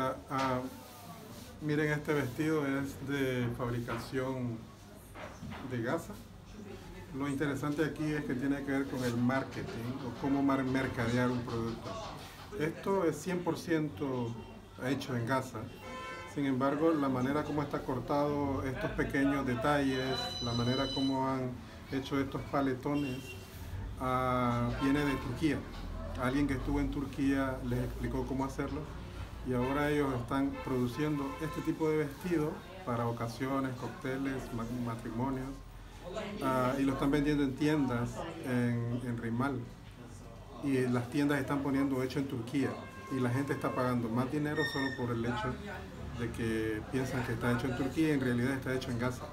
Ah, miren este vestido es de fabricación de Gaza. Lo interesante aquí es que tiene que ver con el marketing o cómo mercadear un producto. Esto es 100% hecho en Gaza. Sin embargo, la manera como está cortado estos pequeños detalles, la manera como han hecho estos paletones, ah, viene de Turquía. Alguien que estuvo en Turquía les explicó cómo hacerlo y ahora ellos están produciendo este tipo de vestido para ocasiones, cócteles, matrimonios ah, y lo están vendiendo en tiendas en, en Rimal y las tiendas están poniendo hecho en Turquía y la gente está pagando más dinero solo por el hecho de que piensan que está hecho en Turquía y en realidad está hecho en Gaza.